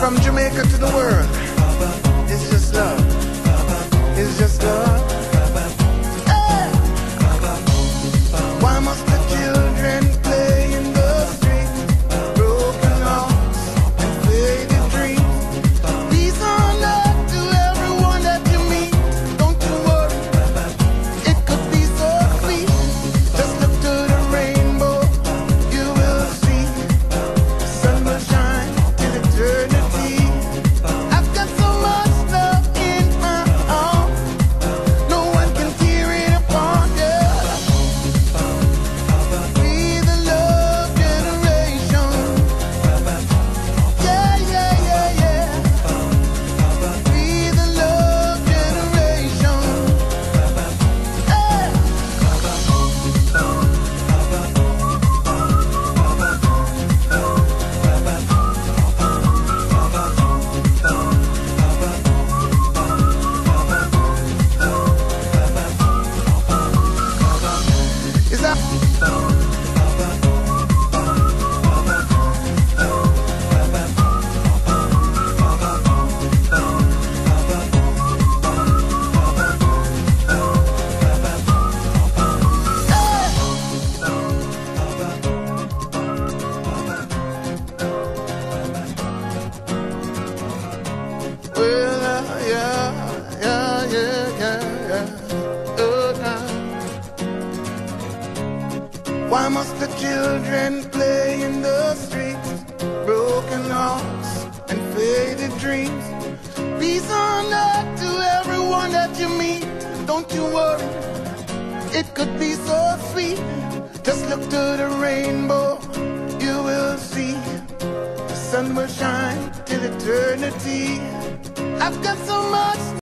From Jamaica to the world, it's just love. It's just that? Why must the children play in the streets? Broken hearts and faded dreams. These are not to everyone that you meet. Don't you worry, it could be so sweet. Just look to the rainbow, you will see. The sun will shine till eternity. I've got so much